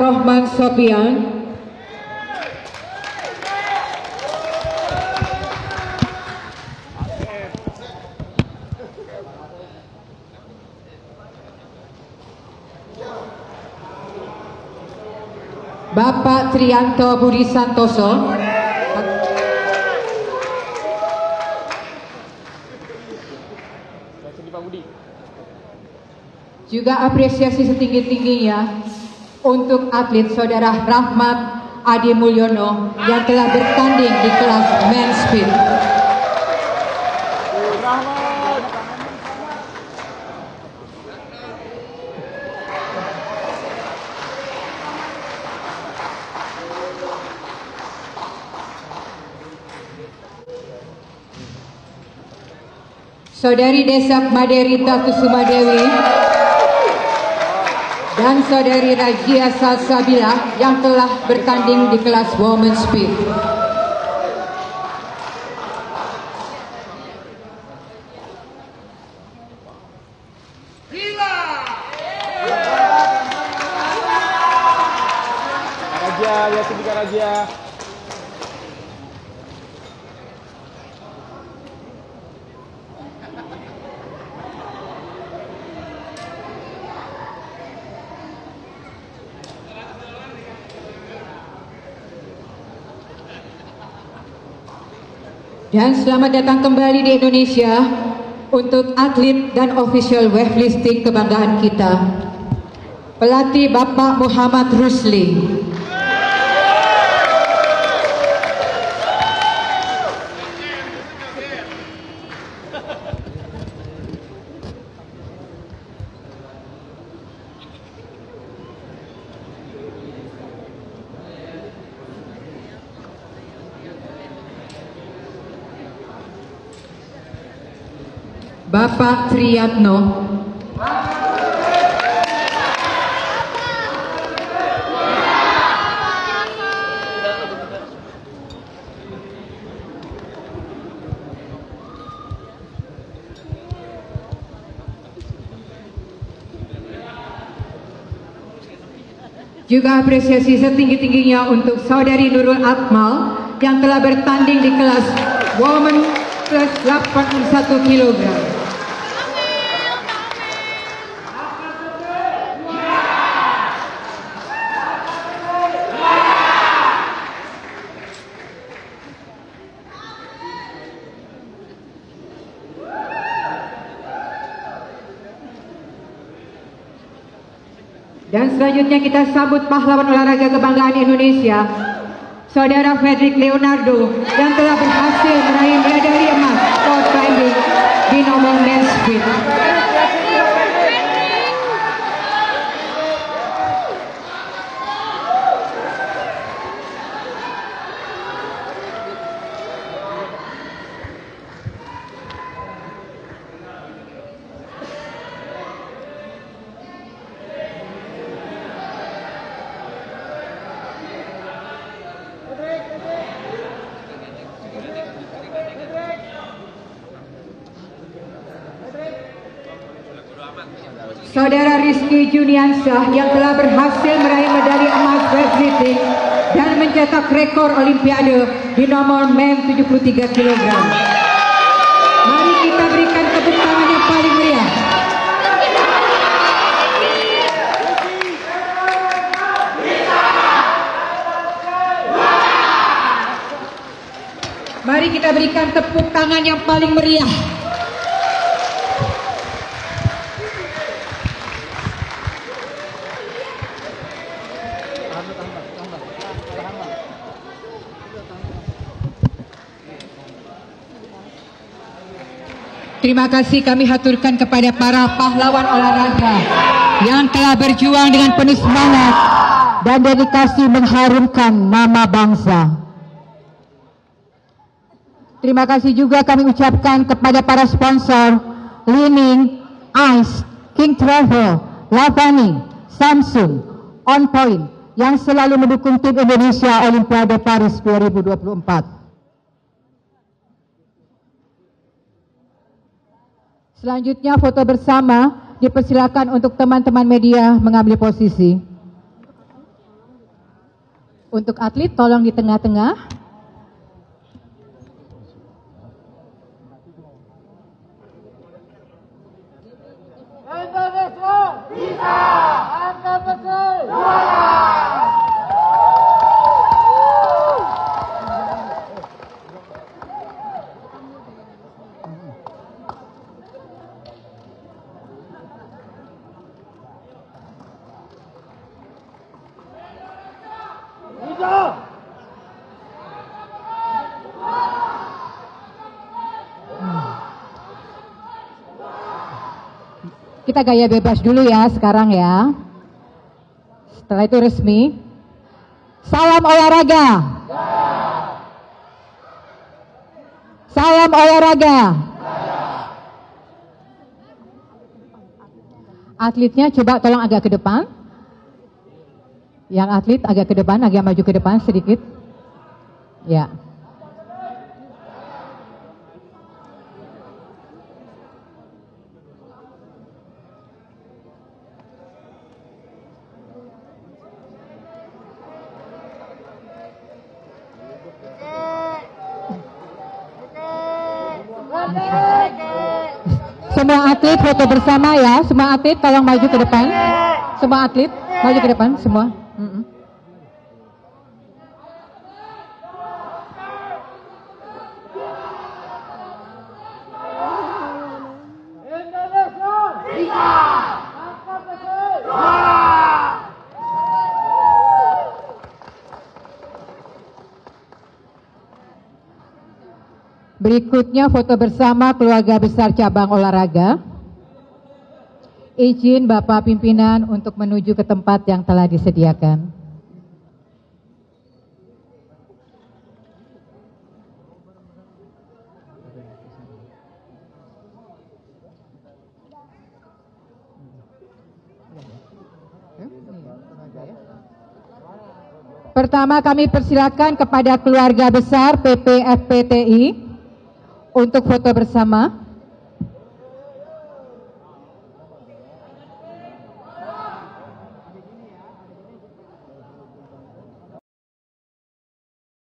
Rohman Sopian. Bapak Trianto Budi Santoso. Juga apresiasi setinggi-tingginya untuk atlet saudara Rahmat Adi Mulyono yang telah bertanding di kelas men's speed. Saudari Desa Maderita Kusuma Dewi dan Saudari Rajia Salsabila yang telah bertanding di kelas Women's Speed. Ya Raja. Dan selamat datang kembali di Indonesia untuk atlet dan official weightlifting kebanggaan kita. Pelatih Bapak Muhammad Rusli. Bapak Triyatno. Juga apresiasi setinggi-tingginya untuk Saudari Nurul Akmal yang telah bertanding di kelas Women plus 81 kg. Dan selanjutnya kita sambut pahlawan olahraga kebanggaan Indonesia, Saudara Frederick Leonardo yang telah berhasil meraih medali emas sport climbing di nomor men's speed. Saudara Rizky Juniansyah yang telah berhasil meraih medali emas weightlifting dan mencetak rekor Olimpiade di nomor men 73 kg. Mari kita berikan tepuk tangan yang paling meriah. Mari kita berikan tepuk tangan yang paling meriah. Terima kasih kami haturkan kepada para pahlawan olahraga yang telah berjuang dengan penuh semangat dan dedikasi mengharumkan nama bangsa. Terima kasih juga kami ucapkan kepada para sponsor Lining, Ice, King Travel, Lavani, Samsung, On Point yang selalu mendukung tim Indonesia Olimpiade Paris 2024. Selanjutnya foto bersama dipersilakan untuk teman-teman media mengambil posisi. Untuk atlet tolong di tengah-tengah. Kita gaya bebas dulu ya sekarang ya. Setelah itu resmi. Salam olahraga. Salam olahraga. Atletnya coba tolong agak ke depan. Yang atlet agak ke depan, agak maju ke depan sedikit. Ya. Semua atlet foto bersama ya. Semua atlet tolong maju ke depan. Semua atlet maju ke depan semua. Berikutnya foto bersama keluarga besar cabang olahraga. Izin Bapak pimpinan untuk menuju ke tempat yang telah disediakan. Pertama kami persilakan kepada keluarga besar PPFPTI untuk foto bersama.